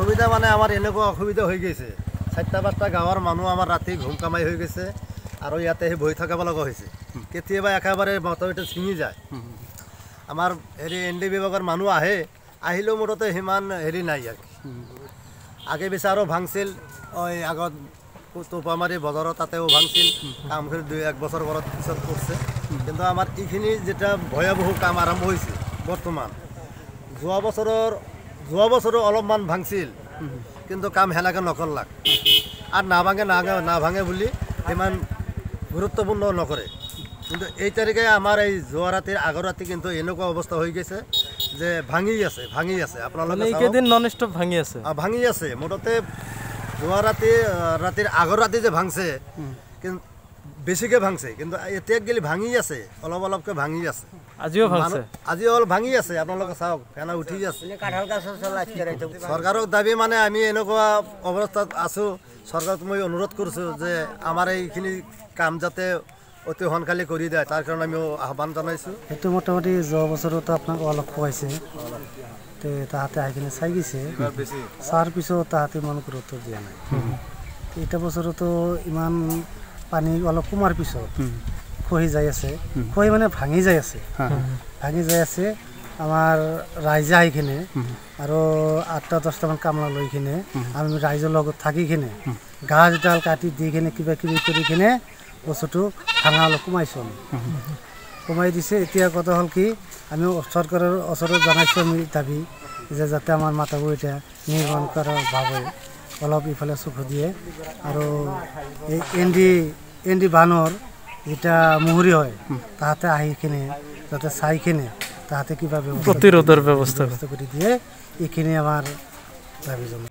অসুবিধা মানে আমাৰ এনেকুৱা অসুবিধা হৈ গৈছে। চাৰিটা পাঁচটা গাঁৱৰ মানুহ আমাৰ ৰাতি ঘুম কামাই হৈ গৈছে আৰু ইয়াতে সেই বহি থকাব লগা হৈছে। কেতিয়াবা একেবাৰে মটৰটো ছিঙি যায়। আমাৰ হেৰি এন ডি বিভাগৰ মানুহ আহে আহিলেও মুঠতে সিমান হেৰি নাই ইয়াত। আগে পিছে আৰু ভাংছিল ওই আগত টোপামাৰি বজাৰত তাতেও ভাংছিল কামখিনি দুই এক বছৰ ঘৰত পিছত কৰিছে। কিন্তু আমাৰ এইখিনি যেতিয়া ভয়াৱহ কাম আৰম্ভ হৈছে বৰ্তমান যোৱা বছৰৰ যোৱা বছৰো অলপমান ভাংছিল কিন্তু কাম সেনেকৈ নকৰলাক আৰু নাভাঙে নাভাঙে নাভাঙে বুলি ইমান গুৰুত্বপূৰ্ণ নকৰে। কিন্তু এই তাৰিখে আমাৰ এই যোৱা ৰাতিৰ আগৰ ৰাতি কিন্তু এনেকুৱা অৱস্থা হৈ গৈছে যে ভাঙি আছে ভাঙি আছে। আপোনালোকে। এইকেইদিন নন ষ্টপ ভাঙি আছে? ভাঙি আছে। মুঠতে যোৱা ৰাতি ৰাতিৰ আগৰ ৰাতি যে ভাঙছে কিন্তু বেছিকৈ ভাঙছে কিন্তু এতিয়া গেলি ভাঙি আছে অলপ অলপকৈ ভাঙি আছে। আজিও ভাঙছে? আজি অলপ ভাঙি আছে আপোনালোকে চাওক ফেনা উঠি আছে। চৰকাৰক দাবী মানে আমি এনেকুৱা অৱস্থাত আছোঁ। চৰকাৰক মই অনুৰোধ কৰিছোঁ যে আমাৰ এইখিনি কাম যাতে অতি সোনকালে কৰি দিয়ে তাৰ কাৰণে আমি আহ্বান জনাইছোঁ। সেইটো মোটামুটি যোৱা বছৰতো আপোনাক অলপ খুৱাইছে। তে তাহাঁতে আহি কিনে চাই গৈছে। চোৱাৰ পিছত তাহাঁতে ইমান গুৰুত্ব দিয়া নাই। এইটা বছৰতো ইমান পানী অলপ কমাৰ পিছত খহি যাই আছে। খহি মানে ভাঙি যাই আছে। ভাঙি যাই আছে আমাৰ ৰাইজে আহি কিনে আৰু আঠটা দহটামান কামলা লৈ কিনে আমি ৰাইজৰ লগত থাকি কিনে গাছ এডাল কাটি দি কিনে কিবা কিবি কৰি কিনে বস্তুটো ভাঙা অলপ কমাইছোঁ আমি। কমাই দিছে এতিয়া কথা হ'ল কি আমি চৰকাৰৰ ওচৰত জনাইছোঁ আমি দাবী যে যাতে আমাৰ মাথাবোৰ এতিয়া নিৰ্মাণ কৰাৰ বাবে অলপ ইফালে চকু দিয়ে। আৰু এই এন ডি এন ডি বানৰ যেতিয়া মুহুৰি হয় তাহাঁতে আহি কিনে যাতে চাই কিনে তাহাঁতে কিবা প্ৰতিৰোধৰ ব্যৱস্থা কৰি দিয়ে। এইখিনি আমাৰ দাবী জনাইছোঁ